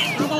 Come on.